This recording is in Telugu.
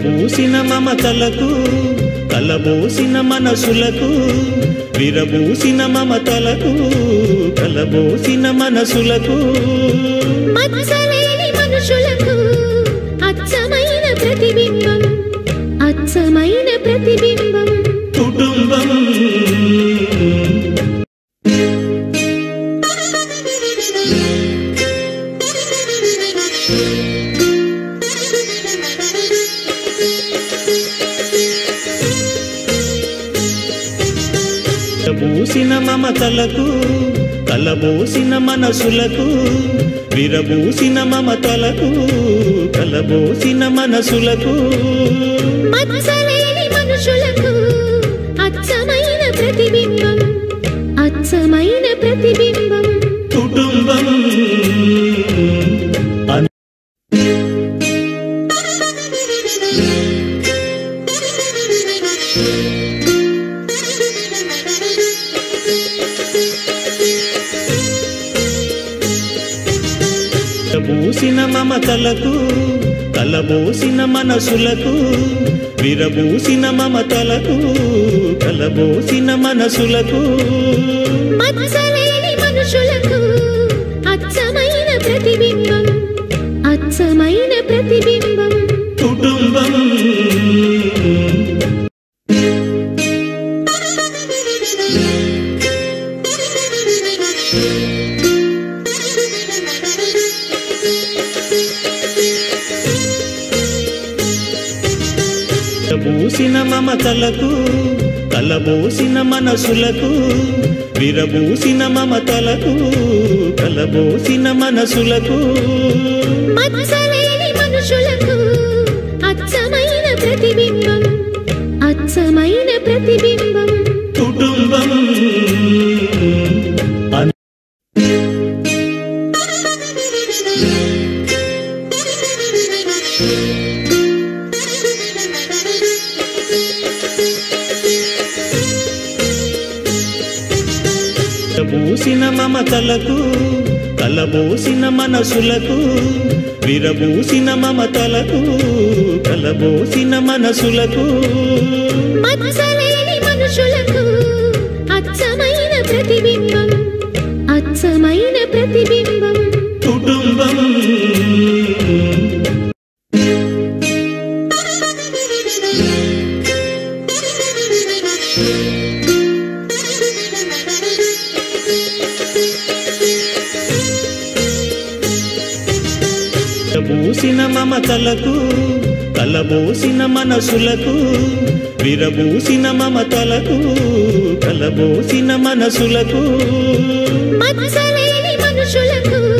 విరబూసిన మమతలకు కలబోసిన మనసులకు విరబూసిన మమతలకు కలబోసిన మనసులకు. మత్సలేని మనుషులకు అచ్చమైన ప్రతిబింబం అచ్చమైన ప్రతిబింబం. కుటుంబం విరబూసిన మమతలకు కలబోసిన మనసులకు విరబూసిన మమతలకు కలబోసిన మనసులకు. మనుషులకు అచ్చమైన ప్రతిబింబం అచ్చమైన ప్రతిబింబం. కుటుంబం అన్- విరబూసిన మమతలకు కలబోసిన మనసులకు విరబూసిన మమతలకు కలబోసిన మనసులకు. మనుషులకు అచ్చమైన ప్రతిబింబం అచ్చమైన ప్రతిబింబం. విరబూసిన మమతలకు కలబోసిన మనసులకు విరబూసిన మమతలకు కలబోసిన మనసులకు. మనుషులకు అచ్చమైన ప్రతిబింబం అచ్చమైన ప్రతిబింబం. కుటుంబం. అన్- విరబూసిన మమతలకు కలబోసిన మనసులకు విరబూసిన మమతలకు కలబోసిన మనసులకు. మనుషులకు అచ్చమైన ప్రతిబింబం అచ్చమైన ప్రతిబింబం. విరబూసిన మమతలకు కలబోసిన మనసులకు విరబూసిన మమతలకు కలబోసిన మనసులకు. మనుషులకు